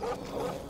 That.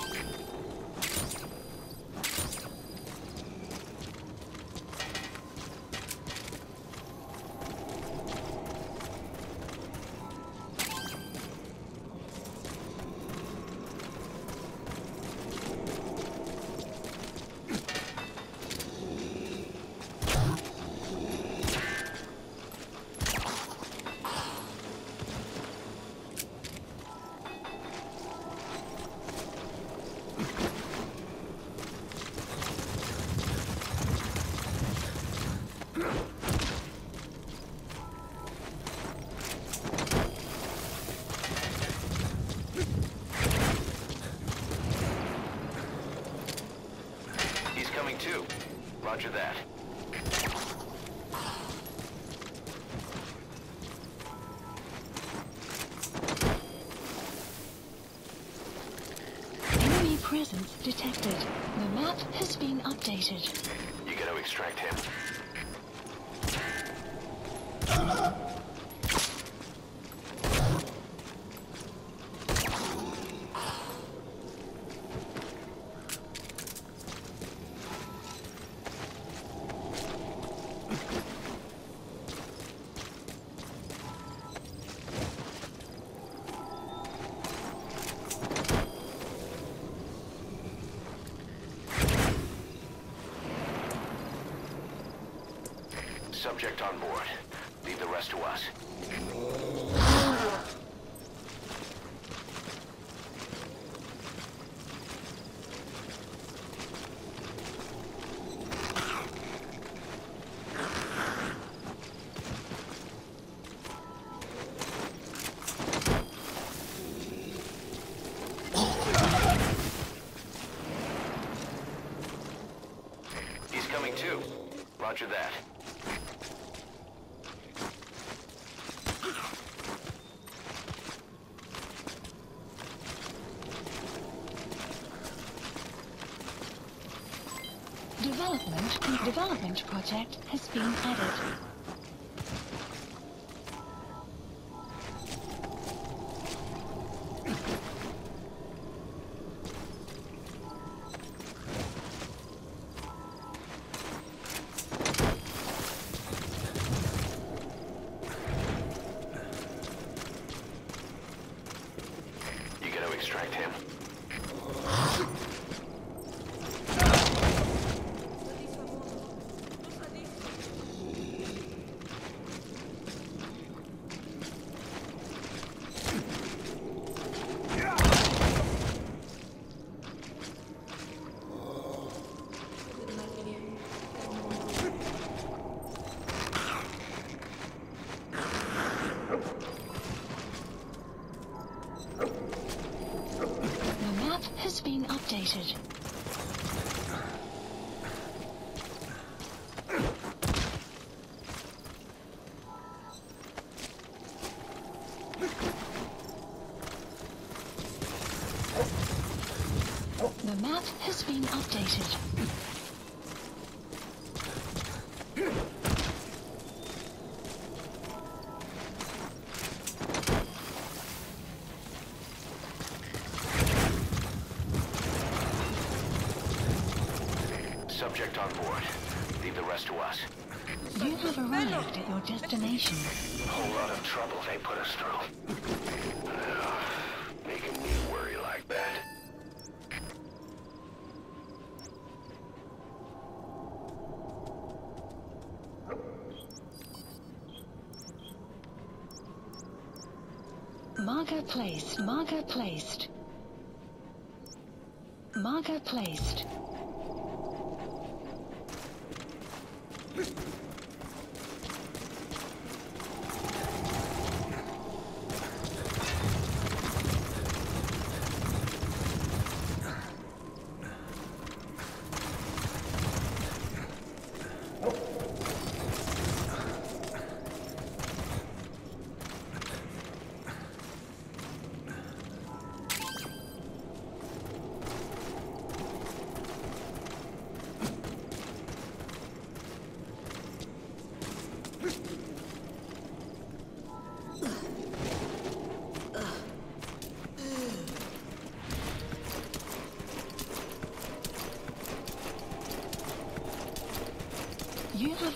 Too. Roger that. Enemy presence detected. The map has been updated. You gotta extract him. Subject on board. Leave the rest to us. He's coming too. Roger that. Development development project has been added. Extract him. The map has been updated. The map has been updated. Subject on board. Leave the rest to us. You have arrived at your destination. A whole lot of trouble they put us through. Marker placed. Marker placed. Marker placed. You have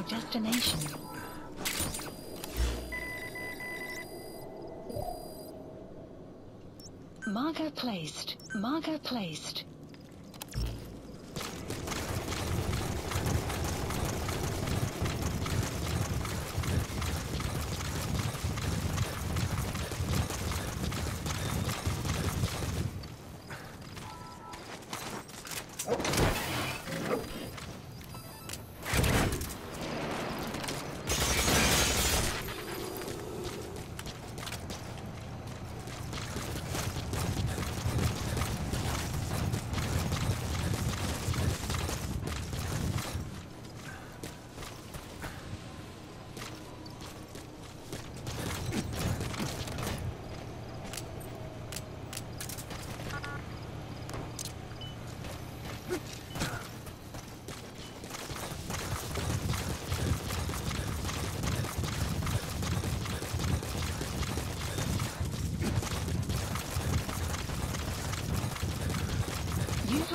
destination. Marker placed. Marker placed. You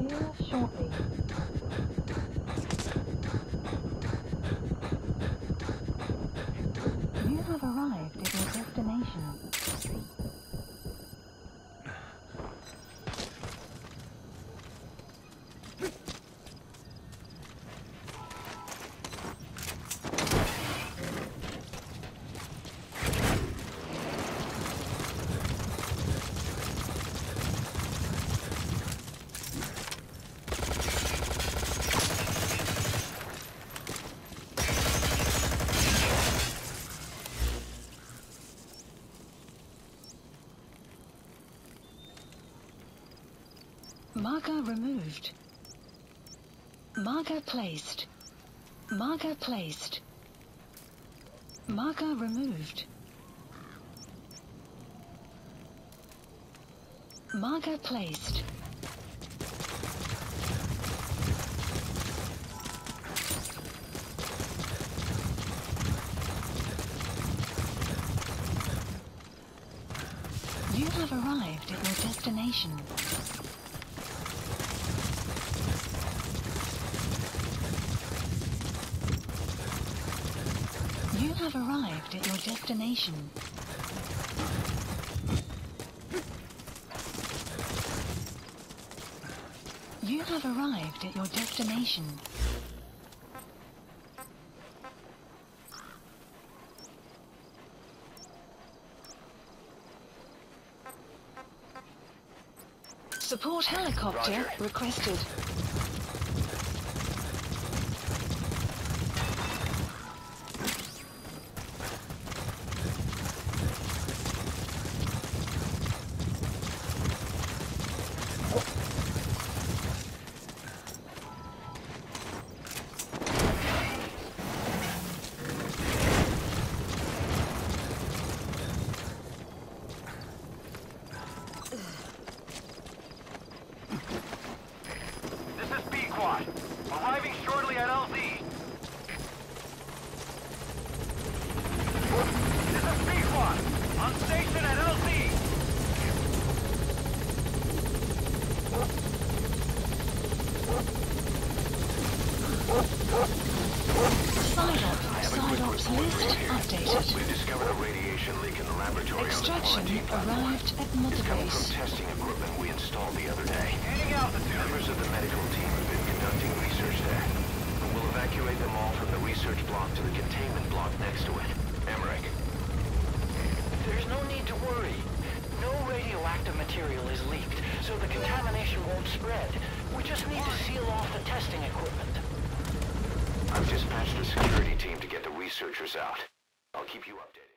英雄。Marker removed. Marker placed. Marker placed. Marker removed. Marker placed. You have arrived at your destination. You have arrived at your destination. You have arrived at your destination. Support helicopter Roger. requested. Extraction the quarantine arrived at It's Mother coming from Base. testing equipment we installed the other day. Members of the medical team have been conducting research there. And we'll evacuate them all from the research block to the containment block next to it. Emmerich. There's no need to worry. No radioactive material is leaked, so the contamination won't spread. We just need to seal off the testing equipment. I've dispatched a security team to get the researchers out. I'll keep you updated.